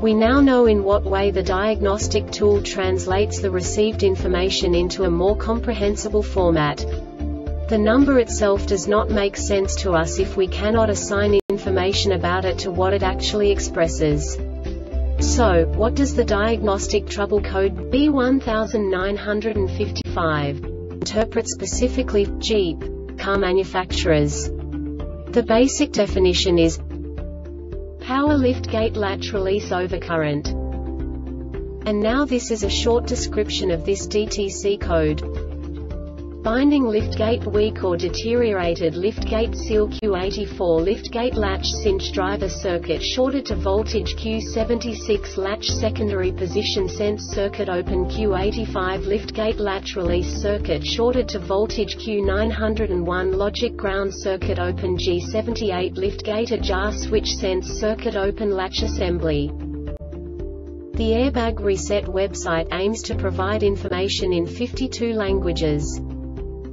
We now know in what way the diagnostic tool translates the received information into a more comprehensible format. The number itself does not make sense to us if we cannot assign information about it to what it actually expresses. So, what does the diagnostic trouble code B1955 interpret specifically Jeep car manufacturers? The basic definition is Power liftgate latch release overcurrent. And now this is a short description of this DTC code. Binding liftgate weak or deteriorated liftgate seal Q84 liftgate latch cinch driver circuit shorted to voltage Q76 latch secondary position sense circuit open Q85 liftgate latch release circuit shorted to voltage Q901 logic ground circuit open G78 liftgate ajar switch sense circuit open latch assembly. The Airbag Reset website aims to provide information in 52 languages.